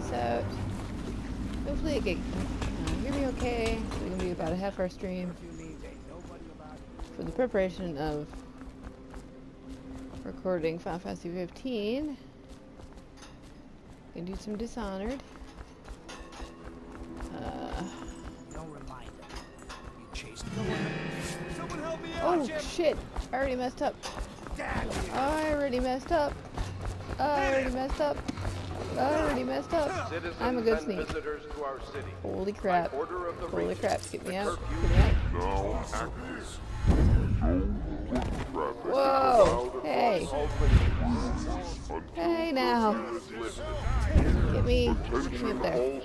this out. Hopefully it get uh, hear me okay. So we can be about a half hour stream for the preparation of recording Final Fantasy 15. Can do some Dishonored. Uh, No reminder. You chased Someone help me out, oh shit! I already messed up. I already messed up. I already messed up. I already messed up. Citizens I'm a good sneak. visitors to our city. Holy crap. By order of the Holy crap. Get me out. Get me out. Whoa! Hey! Hey now! Get me. Get me up there.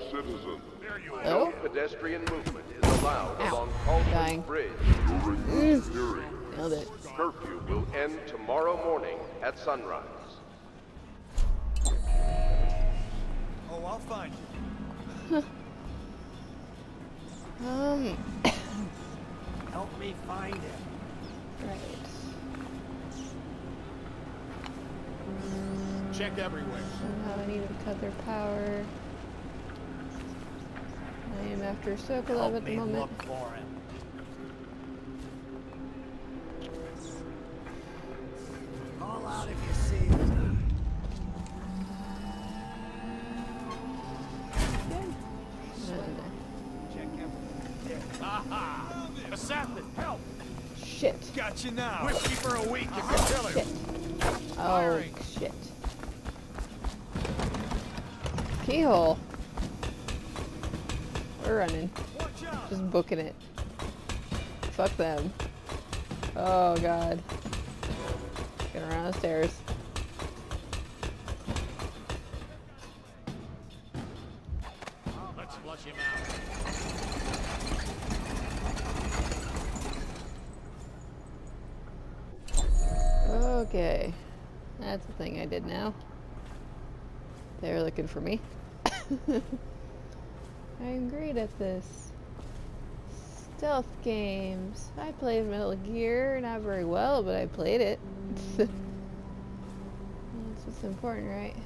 Oh? Pedestrian movement is allowed Ow. along Dying. Kaldwin's Bridge. Mm. This Nailed it. Curfew will end tomorrow morning at sunrise. Um, Help me find him. right. Check everywhere. Somehow I need to cut their power. I am after Sokolov at the me moment. look for him. Aha! Assassin, help! Shit. Got you now. Whiskey for a week if you kill him. Shit. Oh, Firing. shit. Keyhole. We're running. Just booking it. Fuck them. Oh, God. Get around the stairs. Let's flush him out. Okay. That's the thing I did now. They're looking for me. I'm great at this. Stealth games. I played Metal Gear, not very well, but I played it. That's what's important, right?